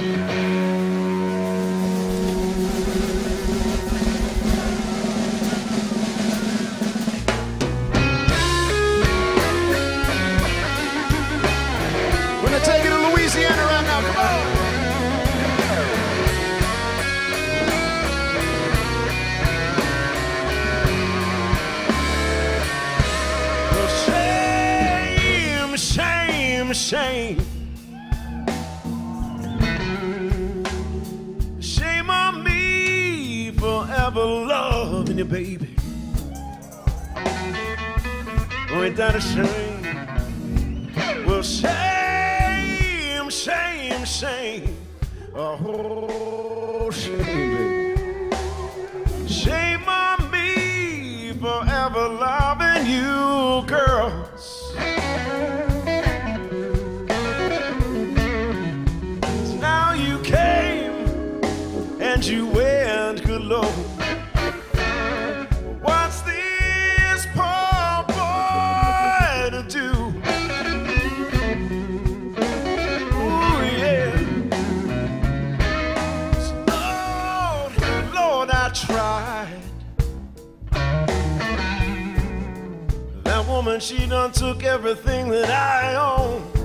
We're gonna take it to Louisiana right now. Come on. You, baby. Ain't that a shame? Well, shame, shame, shame. Oh, shame, baby. Shame on me for ever loving you, girls. Now you came and you went, good Lord. Woman, she done took everything that I own.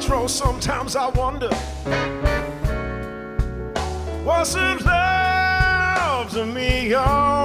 Montrose, sometimes I wonder was it love to me. All